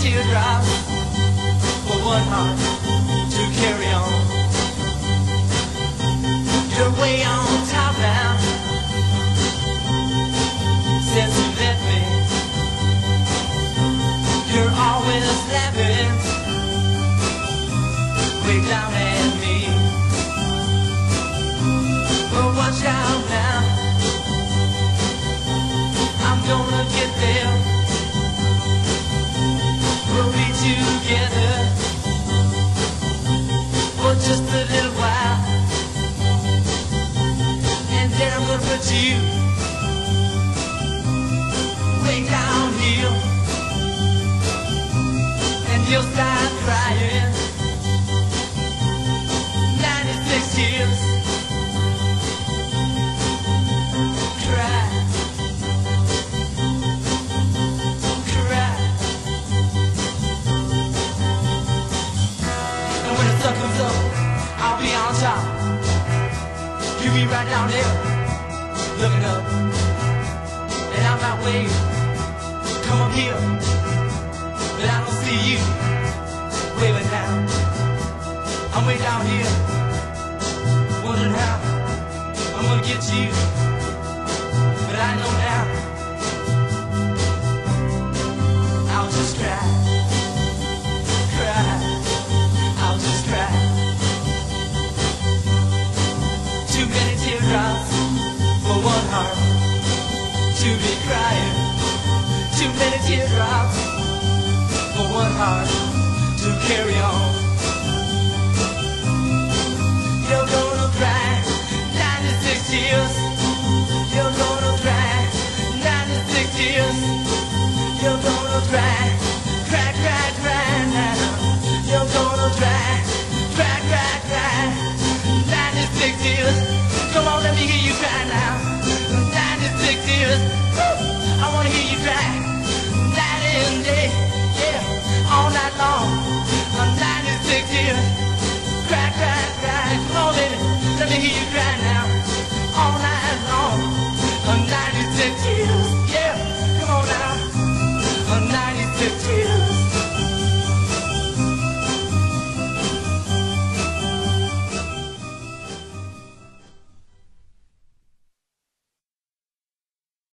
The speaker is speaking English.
teardrops for one heart to carry on. You're way on top now since you left me. You're always laughing way down at me. But watch out now. I'm gonna Put you way down here. And you'll start crying. 96 tears. I'll be on top. You be right down there, looking up. And I'm not waiting. Come up here, but I don't see you waving down. I'm way down here, wondering how I'm gonna get to you. But I know now, to be crying. Too many teardrops for one heart to carry on. You're gonna cry 96 tears. You're gonna cry 96 tears. You're gonna cry,